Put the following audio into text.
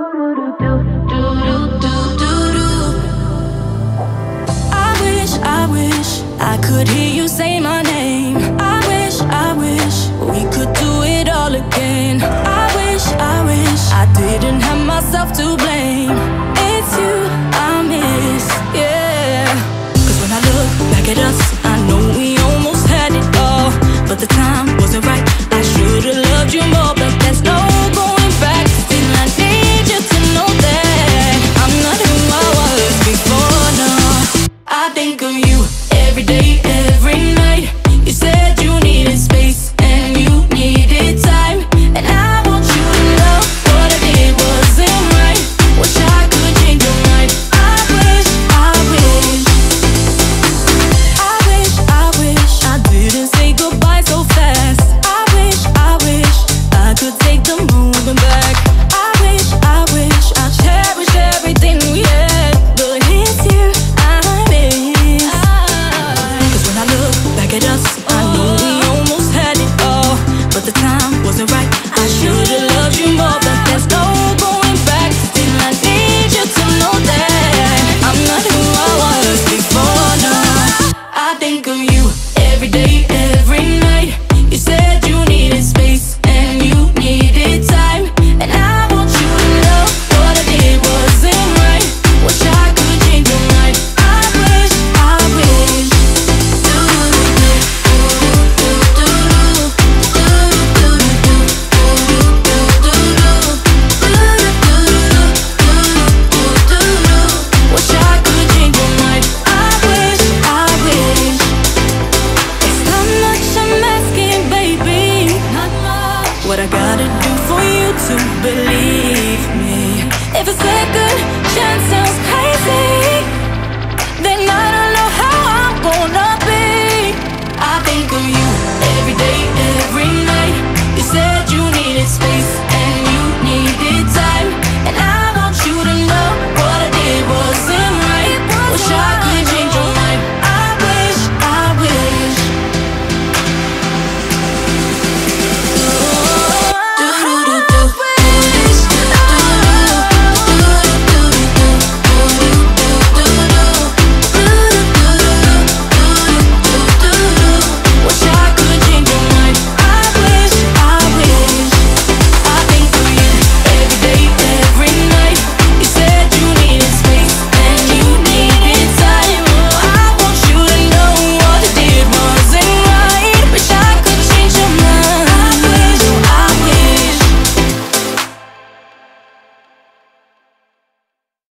What I gotta every day, every you to believe me. If it's like